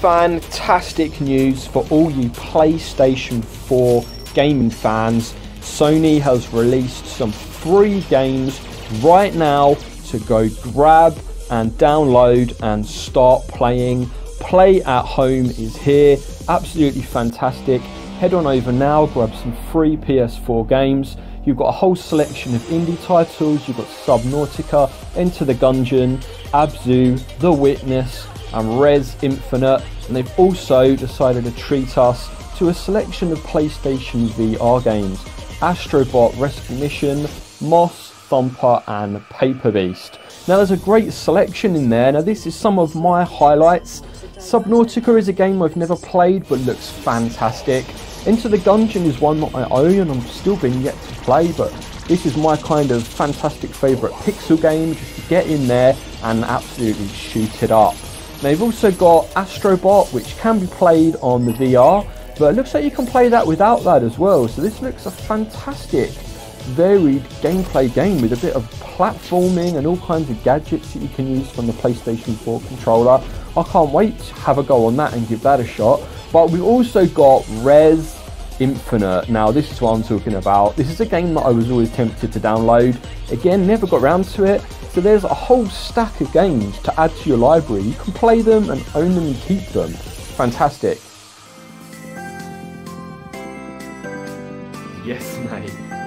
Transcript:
fantastic news for all you PlayStation 4 gaming fans. Sony has released some free games right now to go grab and download and start playing. Play at home is here, absolutely fantastic. Head on over now, grab some free PS4 games. You've got a whole selection of indie titles. You've got Subnautica, Enter the Gungeon, Abzu, The Witness, and Rez Infinite. And they've also decided to treat us to a selection of PlayStation VR games Astrobot Rescue Mission, Moss, Thumper, and Paper Beast. Now, there's a great selection in there. Now, this is some of my highlights. Subnautica is a game I've never played but looks fantastic. Enter the Gungeon is one that I own and I'm still being yet to play, but this is my kind of fantastic favourite pixel game just to get in there and absolutely shoot it up. You've also got Astrobot, which can be played on the VR, but it looks like you can play that without that as well. So this looks a fantastic, varied gameplay game with a bit of platforming and all kinds of gadgets that you can use from the PlayStation 4 controller. I can't wait to have a go on that and give that a shot. But we've also got Rez Infinite. Now, this is what I'm talking about. This is a game that I was always tempted to download. Again, never got around to it. So there's a whole stack of games to add to your library. You can play them and own them and keep them. Fantastic. Yes, mate.